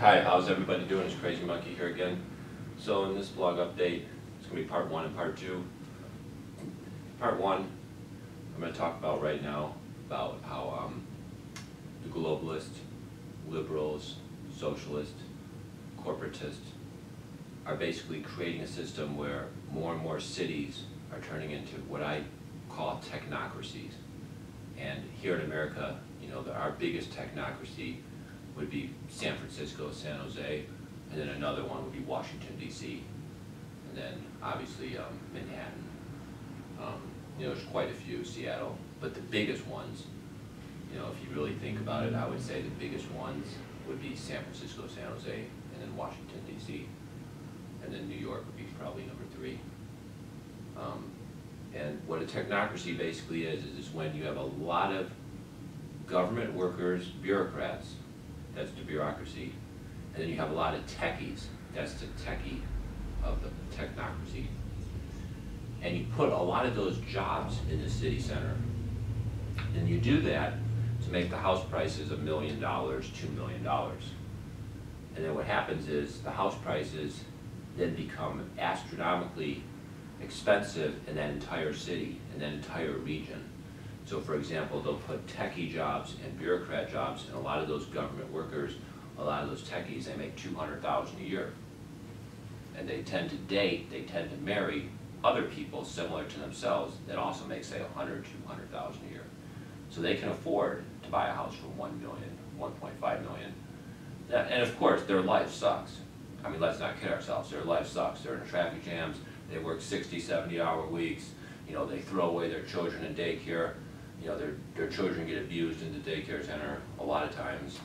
Hi, how's everybody doing? It's Crazy Monkey here again. So in this blog update, it's gonna be part one and part two. Part one, I'm gonna talk about right now about how um, the globalists, liberals, socialists, corporatists are basically creating a system where more and more cities are turning into what I call technocracies. And here in America, you know, the, our biggest technocracy would be San Francisco, San Jose, and then another one would be Washington DC, and then obviously um, Manhattan. Um, you know, there's quite a few, Seattle, but the biggest ones, you know, if you really think about it, I would say the biggest ones would be San Francisco, San Jose, and then Washington DC, and then New York would be probably number three. Um, and what a technocracy basically is, is is when you have a lot of government workers, bureaucrats, that's the bureaucracy, and then you have a lot of techies, that's the techie of the technocracy. And you put a lot of those jobs in the city center. And you do that to make the house prices a million dollars, two million dollars. And then what happens is the house prices then become astronomically expensive in that entire city, in that entire region. So for example, they'll put techie jobs and bureaucrat jobs, and a lot of those government workers, a lot of those techies, they make two hundred thousand a year. And they tend to date, they tend to marry other people similar to themselves that also make, say, a hundred, two hundred thousand a year. So they can afford to buy a house for one million, one point five million. That- And of course, their life sucks. I mean, let's not kid ourselves, their life sucks, they're in traffic jams, they work 60, 70 hour weeks, you know, they throw away their children in daycare, you know, their, their children get abused in the daycare center a lot of times.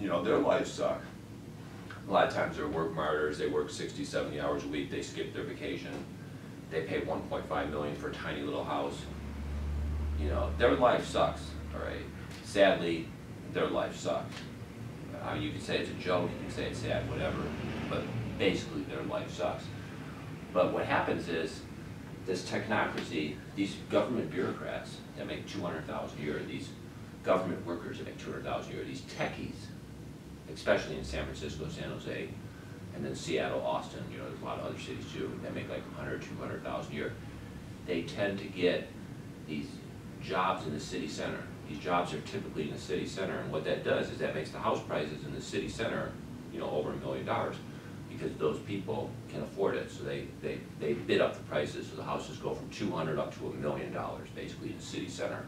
You know, their lives suck. A lot of times they're work martyrs, they work 60, 70 hours a week, they skip their vacation, they pay 1.5 million for a tiny little house. You know, their life sucks, all right? Sadly, their life sucks. I mean, you can say it's a joke, you can say it's sad, whatever, but basically their life sucks. But what happens is, this technocracy, these government bureaucrats that make two hundred thousand a year, these government workers that make two hundred thousand a year, these techies, especially in San Francisco, San Jose, and then Seattle, Austin, you know, there's a lot of other cities too, that make like 100, 200,000 a year. They tend to get these jobs in the city center. These jobs are typically in the city center, and what that does is that makes the house prices in the city center, you know, over a million dollars, because those people can afford it, so they, they, they bid up the prices, so the houses go from two hundred up to a million dollars, basically, in the city center.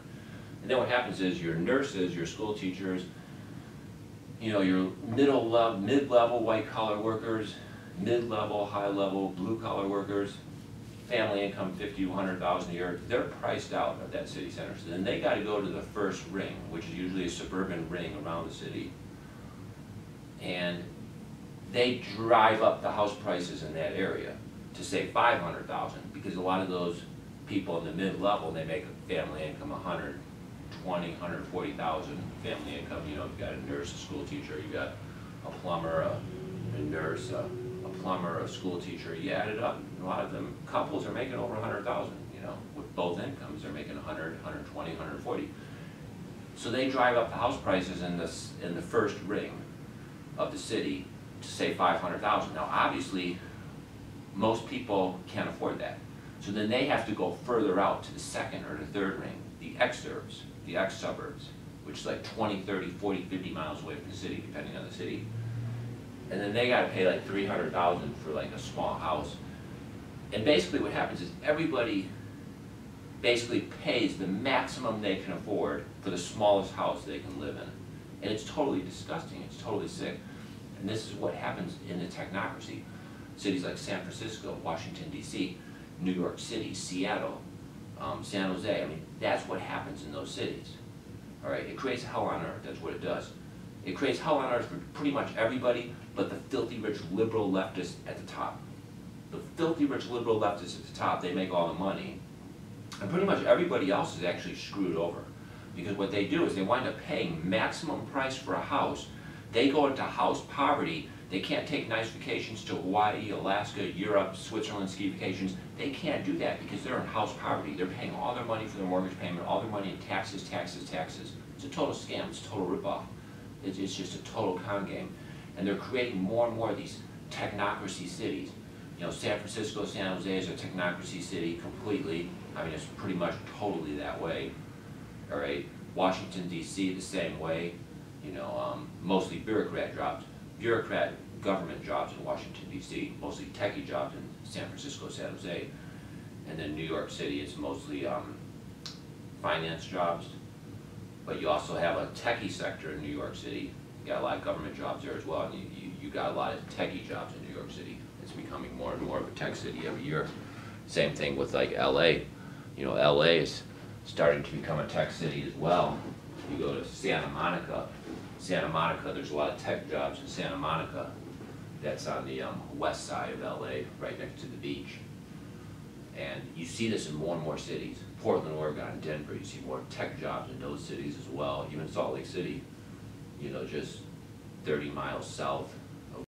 And then what happens is your nurses, your school teachers, you know, your middle level, mid-level white collar workers, mid-level, high-level blue collar workers, family income fifty to hundred thousand a year, they're priced out of that city center. So then they gotta go to the first ring, which is usually a suburban ring around the city. And they drive up the house prices in that area to say five hundred thousand, because a lot of those people in the mid-level, they make a family income a hundred twenty, hundred forty thousand family income, you know, you've got a nurse, a school teacher, you've got a plumber, a, a nurse, a, a plumber, a school teacher, you add it up, a lot of them, couples are making over a hundred thousand, you know, with both incomes, they're making a hundred, hundred twenty, hundred forty. So they drive up the house prices in this, in the first ring of the city to say five hundred thousand. Now, obviously, most people can't afford that. So then they have to go further out to the second or the third ring, the exurbs, the ex-suburbs, which is like 20, 30, 40, 50 miles away from the city, depending on the city. And then they gotta pay like three hundred thousand for like a small house. And basically what happens is everybody basically pays the maximum they can afford for the smallest house they can live in. And it's totally disgusting, it's totally sick. And this is what happens in the technocracy. Cities like San Francisco, Washington DC, New York City, Seattle, um, San Jose, I mean, that's what happens in those cities. All right, it creates hell on earth, that's what it does. It creates hell on earth for pretty much everybody, but the filthy rich liberal leftists at the top. The filthy rich liberal leftists at the top, they make all the money. And pretty much everybody else is actually screwed over. Because what they do is they wind up paying maximum price for a house. They go into house poverty. They can't take nice vacations to Hawaii, Alaska, Europe, Switzerland, ski vacations. They can't do that because they're in house poverty. They're paying all their money for their mortgage payment, all their money in taxes, taxes, taxes. It's a total scam. It's a total ripoff. It's, it's just a total con game. And they're creating more and more of these technocracy cities. You know, San Francisco, San Jose is a technocracy city completely, I mean, it's pretty much totally that way. All right, Washington DC the same way, you know, um, mostly bureaucrat jobs, bureaucrat government jobs in Washington DC, mostly techie jobs in San Francisco, San Jose. And then New York City is mostly, um, finance jobs. But you also have a techie sector in New York City, you got a lot of government jobs there as well, and you, you, you got a lot of techie jobs in New York City. It's becoming more and more of a tech city every year. Same thing with like LA, you know, LA is starting to become a tech city as well. You go to Santa Monica, Santa Monica, there's a lot of tech jobs in Santa Monica. That's on the, um, west side of LA, right next to the beach. And you see this in more and more cities, Portland, Oregon, Denver, you see more tech jobs in those cities as well, even Salt Lake City, you know, just thirty miles south